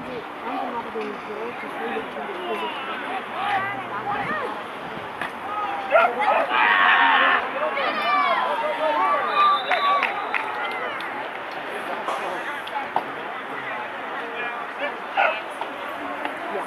이제 방금 하게 되는데 그 저희 팀이 계속 나가서